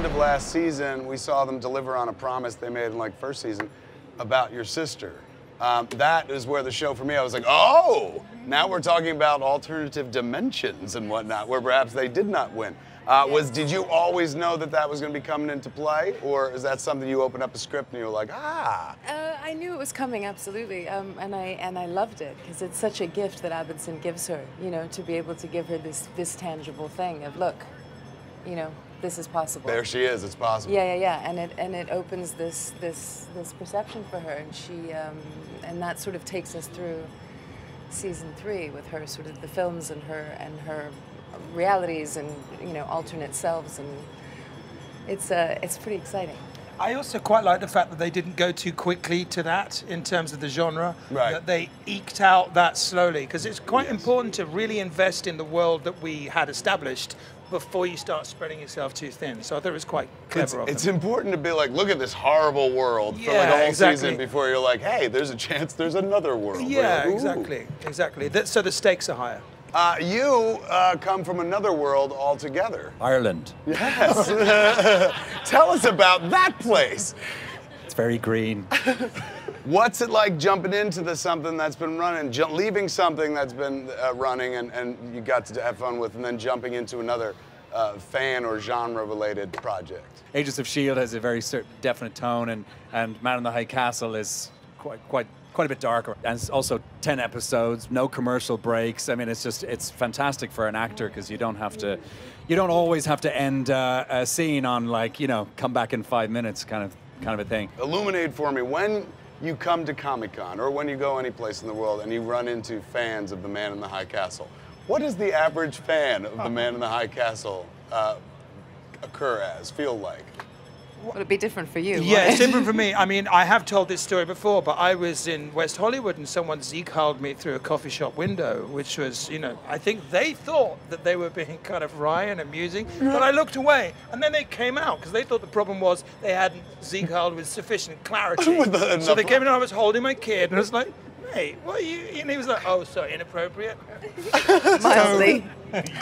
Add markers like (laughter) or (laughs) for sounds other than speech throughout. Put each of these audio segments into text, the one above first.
end of last season, we saw them deliver on a promise they made in like first season about your sister. Um, that is where the show for me, I was like, oh, now we're talking about alternative dimensions and whatnot, where perhaps they did not win. Uh, was did you always know that that was going to be coming into play, or is that something you open up a script and you're like, ah? Uh, I knew it was coming, absolutely, um, and I and I loved it because it's such a gift that Abendsen gives her. You know, to be able to give her this this tangible thing of look, you know, this is possible. There she is. It's possible. Yeah, yeah, yeah, and it and it opens this this this perception for her, and she um, and that sort of takes us through season three with her sort of the films and her and her realities and you know alternate selves, and it's uh, it's pretty exciting. I also quite like the fact that they didn't go too quickly to that in terms of the genre. Right. That they eked out that slowly because it's quite Yes. important to really invest in the world that we had established before you start spreading yourself too thin. So I thought it was quite It's, clever of it's important to be like, look at this horrible world for like a whole exactly. season before you're like, hey, there's a chance there's another world. Yeah, like, exactly, exactly. That, so the stakes are higher. Uh, you uh, come from another world altogether. Ireland. Yes. (laughs) Tell us about that place. It's very green. (laughs) What's it like jumping into the something that's been running, ju- leaving something that's been uh, running and, and you got to have fun with, and then jumping into another uh, fan or genre related project? Agents of Shield has a very certain definite tone, and, and Man in the High Castle is quite quite quite a bit darker. And it's also ten episodes, no commercial breaks. I mean, it's just it's fantastic for an actor because you don't have to, you don't always have to end uh, a scene on like you know come back in five minutes kind of kind of a thing. Illuminate for me when you come to Comic Con or when you go any place in the world and you run into fans of The Man in the High Castle. What does the average fan of The Man in the High Castle uh, occur as, feel like? Would it be different for you? Yeah, wouldn't it's different for me. (laughs) I mean, I have told this story before, but I was in West Hollywood and someone Zeke me through a coffee shop window, which was, you know, I think they thought that they were being kind of wry and amusing, but I looked away and then they came out because they thought the problem was they hadn't Zeke with sufficient clarity. (laughs) With so they came in and I was holding my kid and I was like, hey, what are you? And he was like, oh, sorry, inappropriate. (laughs) Mildly.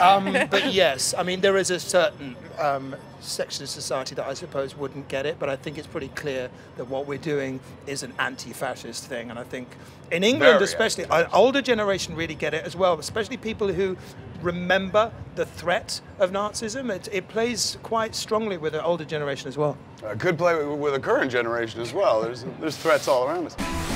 Um, but yes, I mean, there is a certain um, section of society that I suppose wouldn't get it, but I think it's pretty clear that what we're doing is an anti fascist thing. And I think in England, Very especially, an older generation really get it as well, especially people who remember the threat of Nazism. It, it plays quite strongly with the older generation as well. Uh, could play with, with the current generation as well. There's, there's threats all around us.